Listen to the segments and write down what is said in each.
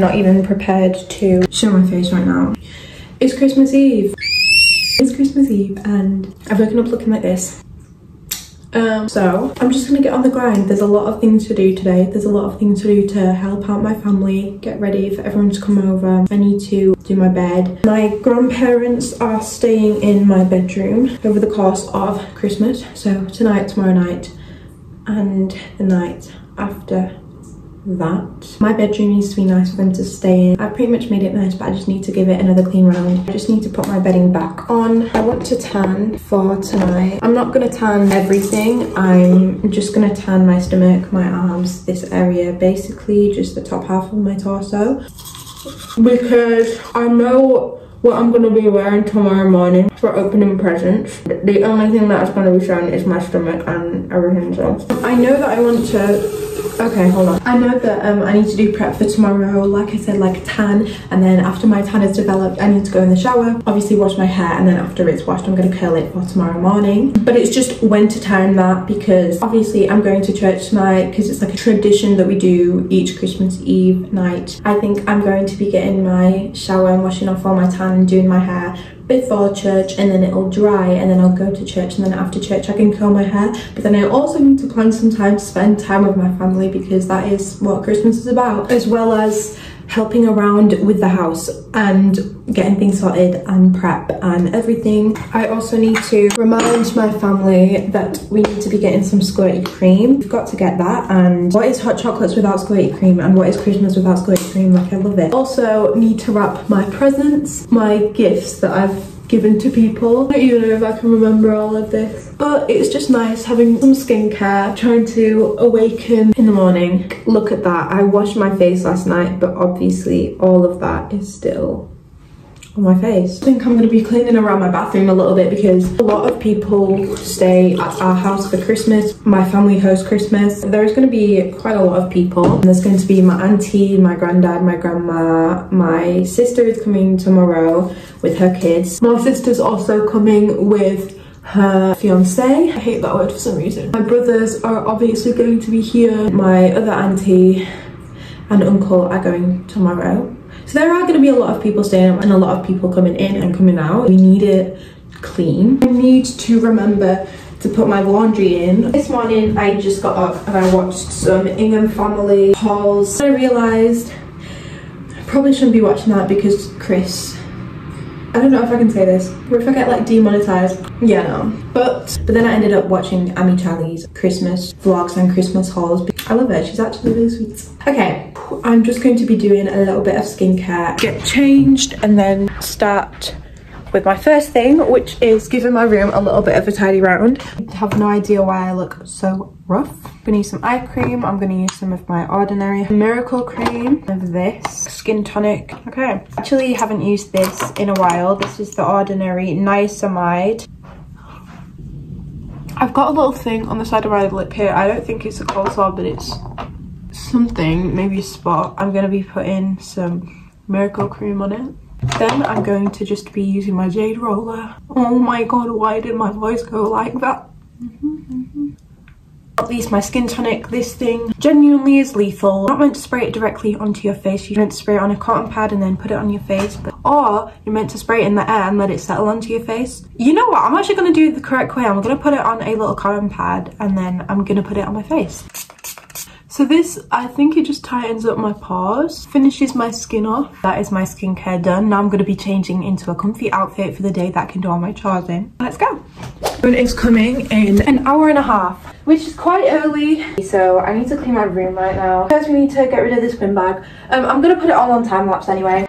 not even prepared to show my face right now. It's Christmas Eve. It's Christmas Eve and I've woken up looking like this. Um, so I'm just gonna get on the grind. There's a lot of things to do today. There's a lot of things to do to help out my family, get ready for everyone to come over. I need to do my bed. My grandparents are staying in my bedroom over the course of Christmas. So tonight, tomorrow night, and the night after that. My bedroom needs to be nice for them to stay in. I pretty much made it nice, but I just need to give it another clean round. I just need to put my bedding back on. I want to tan for tonight. I'm not gonna tan everything. I'm just gonna tan my stomach, my arms, this area, basically just the top half of my torso. Because I know what I'm gonna be wearing tomorrow morning for opening presents. The only thing that's gonna be shown is my stomach and everything else. I know that I want to Okay, hold on. I know that um, I need to do prep for tomorrow. Like I said, like tan. And then after my tan is developed, I need to go in the shower, obviously wash my hair. And then after it's washed, I'm going to curl it for tomorrow morning. But it's just when to time that because obviously I'm going to church tonight because it's like a tradition that we do each Christmas Eve night. I think I'm going to be getting my shower and washing off all my tan and doing my hair before church and then it'll dry and then I'll go to church and then after church I can curl my hair but then I also need to plan some time to spend time with my family because that is what Christmas is about as well as helping around with the house and getting things sorted and prep and everything. I also need to remind my family that we need to be getting some squirty cream. We've got to get that and what is hot chocolates without squirty cream and what is Christmas without squirty cream like I love it. Also need to wrap my presents, my gifts that I've given to people. I don't even know if I can remember all of this. But it's just nice having some skincare, trying to awaken in the morning. Look at that. I washed my face last night, but obviously all of that is still on my face. I think I'm going to be cleaning around my bathroom a little bit because a lot of people stay at our house for Christmas. My family hosts Christmas. There's going to be quite a lot of people. There's going to be my auntie, my granddad, my grandma. My sister is coming tomorrow with her kids. My sister's also coming with her fiance. I hate that word for some reason. My brothers are obviously going to be here. My other auntie and uncle are going tomorrow. So there are going to be a lot of people staying and a lot of people coming in and coming out. We need it clean. I need to remember to put my laundry in. This morning I just got up and I watched some Ingham Family hauls. I realised I probably shouldn't be watching that because Chris I don't know if I can say this. What if I get like demonetized? Yeah, no. But but then I ended up watching Ami Charlize Christmas vlogs and Christmas hauls. I love her. She's actually really sweet. Okay, I'm just going to be doing a little bit of skincare, get changed, and then start with my first thing, which is giving my room a little bit of a tidy round. I have no idea why I look so rough. I'm gonna use some eye cream. I'm gonna use some of my Ordinary Miracle Cream of this skin tonic. Okay, actually haven't used this in a while. This is the Ordinary Niacinamide. I've got a little thing on the side of my lip here. I don't think it's a cold sore, but it's something, maybe a spot. I'm gonna be putting some Miracle Cream on it. Then I'm going to just be using my jade roller. Oh my god, why did my voice go like that? Mm-hmm, mm-hmm. At least my skin tonic, this thing genuinely is lethal. You're not meant to spray it directly onto your face. You're meant to spray it on a cotton pad and then put it on your face. But, or you're meant to spray it in the air and let it settle onto your face. You know what? I'm actually going to do the correct way. I'm going to put it on a little cotton pad and then I'm going to put it on my face. So this, I think it just tightens up my pores, finishes my skin off. That is my skincare done. Now I'm going to be changing into a comfy outfit for the day that can do all my chores in. Let's go. It is coming in an hour and a half, which is quite early. So I need to clean my room right now. First we need to get rid of this bin bag. Um, I'm going to put it all on time lapse anyway.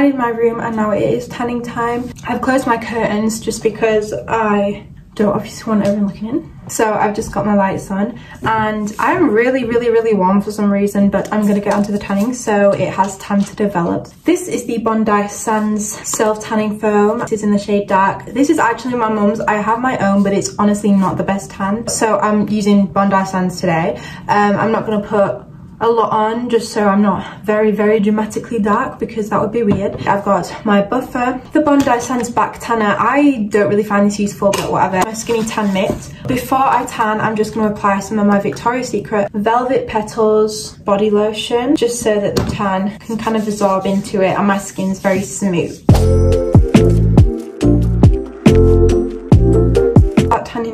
Tidied my room and now it is tanning time. I've closed my curtains just because I don't obviously want everyone looking in. So I've just got my lights on and I'm really, really, really warm for some reason, but I'm gonna get onto the tanning so it has time to develop. This is the Bondi Sands Self-Tanning Foam. This is in the shade dark. This is actually my mum's. I have my own, but it's honestly not the best tan. So I'm using Bondi Sands today. Um, I'm not gonna put a lot on just so I'm not very, very dramatically dark because that would be weird. I've got my buffer, the Bondi Sands Back Tanner. I don't really find this useful, but whatever. My Skinny Tan Mitt. Before I tan, I'm just going to apply some of my Victoria's Secret Velvet Petals body lotion just so that the tan can kind of absorb into it and my skin's very smooth.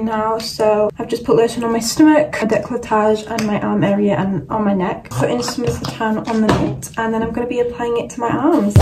Now so I've just put lotion on my stomach, a decolletage and my arm area and on my neck. Putting some of the tan on the mitt and then I'm going to be applying it to my arms.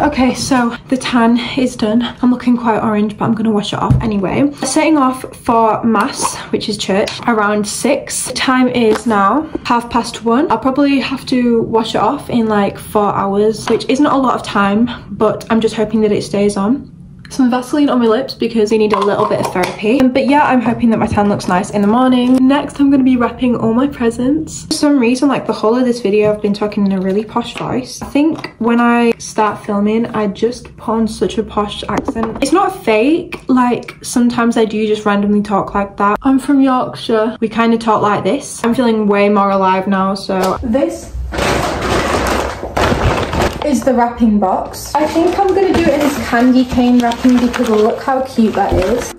Okay, so the tan is done. I'm looking quite orange, but I'm gonna wash it off anyway. Setting off for mass, which is church, around six. The time is now half past one. I'll probably have to wash it off in like four hours, which isn't a lot of time, but I'm just hoping that it stays on some Vaseline on my lips because they need a little bit of therapy. Um, but yeah, I'm hoping that my tan looks nice in the morning. Next, I'm going to be wrapping all my presents. For some reason, like the whole of this video, I've been talking in a really posh voice. I think when I start filming, I just put on such a posh accent. It's not fake, like sometimes I do just randomly talk like that. I'm from Yorkshire. We kind of talk like this. I'm feeling way more alive now, so. This is the wrapping box. I think I'm going to do it in this candy cane wrapping because look how cute that is.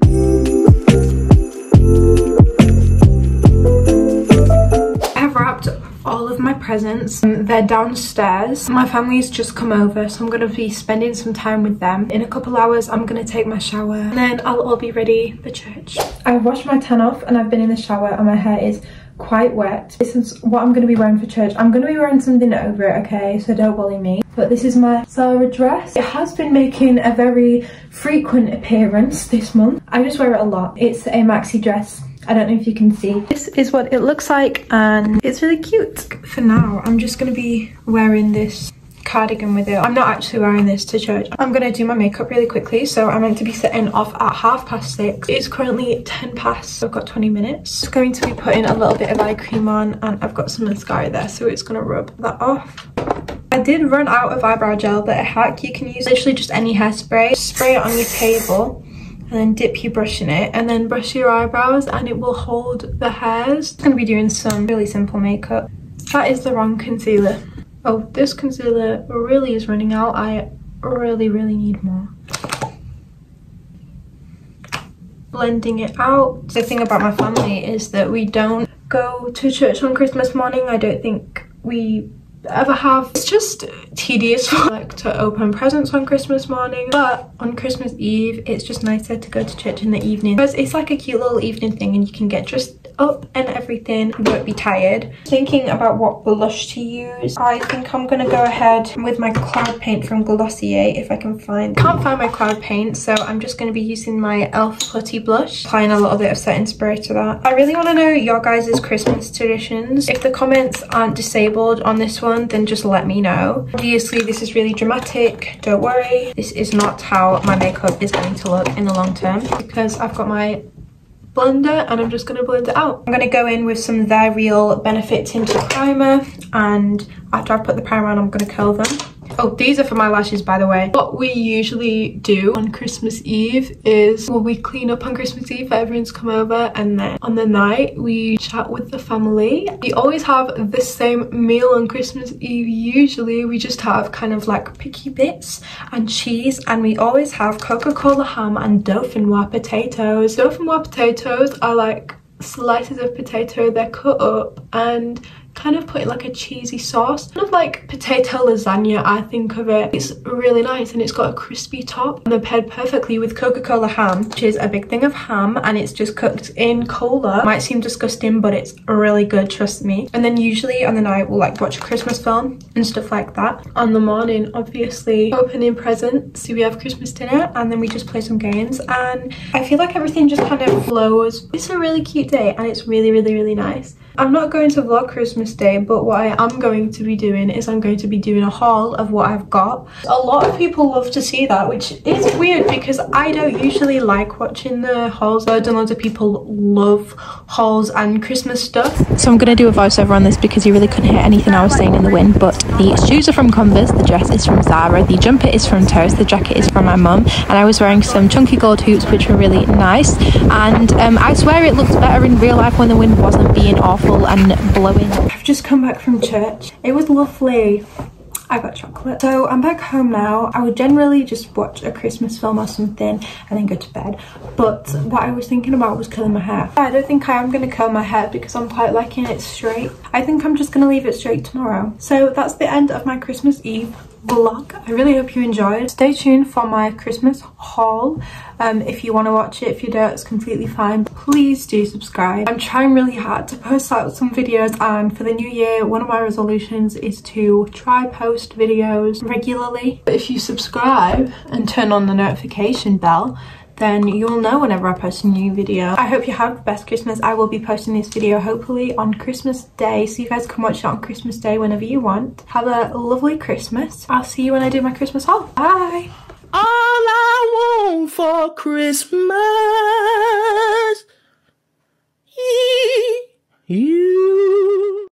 I have wrapped all of my presents. Um, they're downstairs. My family's just come over, so I'm going to be spending some time with them. In a couple hours, I'm going to take my shower and then I'll all be ready for church. I've washed my tan off and I've been in the shower and my hair is quite wet. This is what I'm going to be wearing for church. I'm going to be wearing something over it, okay? So don't bully me. But this is my Zara dress. It has been making a very frequent appearance this month. I just wear it a lot. It's a maxi dress. I don't know if you can see. This is what it looks like and it's really cute. For now, I'm just going to be wearing this cardigan with it. I'm not actually wearing this to church. I'm gonna do my makeup really quickly. So I'm meant to be setting off at half past six. It's currently 10 past, so I've got 20 minutes. Going to be putting a little bit of eye cream on and I've got some mascara there, so it's gonna rub that off. I did run out of eyebrow gel, but a hack, you can use literally just any hairspray. Spray it on your table and then dip your brush in it and then brush your eyebrows and it will hold the hairs. I'm gonna be doing some really simple makeup. That is the wrong concealer. Oh, this concealer really is running out. I really, really need more. Blending it out. The thing about my family is that we don't go to church on Christmas morning. I don't think we ever have. It's just tedious like to open presents on Christmas morning but on Christmas Eve it's just nicer to go to church in the evening because it's like a cute little evening thing and you can get dressed up and everything won't be tired. Thinking about what blush to use i think i'm gonna go ahead with my cloud paint from glossier if i can find can't find my cloud paint so i'm just going to be using my elf putty blush applying a little bit of setting spray to that. I really want to know your guys' christmas traditions. If the comments aren't disabled on this one then just let me know. Obviously this is really dramatic don't worry. This is not how my makeup is going to look in the long term because i've got my blender and I'm just going to blend it out. I'm going to go in with some They're Real Benefit Tinted Primer and after I've put the primer on I'm going to curl them. Oh, these are for my lashes, by the way. What we usually do on Christmas Eve is, well, we clean up on Christmas Eve, for everyone's come over, and then on the night, we chat with the family. We always have the same meal on Christmas Eve. Usually, we just have kind of like picky bits and cheese, and we always have Coca-Cola ham and Dauphinoise potatoes. Dauphinoise potatoes are like slices of potato, they're cut up, and kind of put like a cheesy sauce. Kind of like potato lasagna i think of it. It's really nice and it's got a crispy top. And they're paired perfectly with coca-cola ham which is a big thing of ham and it's just cooked in cola. Might seem disgusting but it's really good trust me. And then usually on the night we'll like watch a christmas film and stuff like that. On the morning obviously opening presents so we have christmas dinner and then we just play some games. And i feel like everything just kind of flows. It's a really cute day and it's really really really nice. I'm not going to vlog christmas But what I am going to be doing is I'm going to be doing a haul of what I've got. A lot of people love to see that, which is weird because I don't usually like watching the hauls. Loads and loads of people love hauls and Christmas stuff. So I'm going to do a voiceover on this because you really couldn't hear anything I was saying in the wind, but the shoes are from Converse, the dress is from Zara, the jumper is from Toast, the jacket is from my mum, and I was wearing some chunky gold hoops which were really nice. And um, I swear it looked better in real life when the wind wasn't being awful and blowing. I've just come back from church. It was lovely. I got chocolate. So I'm back home now. I would generally just watch a Christmas film or something and then go to bed. But what I was thinking about was curling my hair. I don't think I am going to curl my hair because I'm quite liking it straight. I think I'm just going to leave it straight tomorrow. So that's the end of my Christmas Eve vlog. I really hope you enjoyed. Stay tuned for my Christmas haul. Um, if you want to watch it, if you don't, it's completely fine. Please do subscribe. I'm trying really hard to post out some videos and for the new year, one of my resolutions is to try post videos regularly. But if you subscribe and turn on the notification bell, then you'll know whenever I post a new video. I hope you have the best Christmas. I will be posting this video hopefully on Christmas Day so you guys can watch it on Christmas Day whenever you want. Have a lovely Christmas. I'll see you when I do my Christmas haul. Bye! All I want for Christmas is you.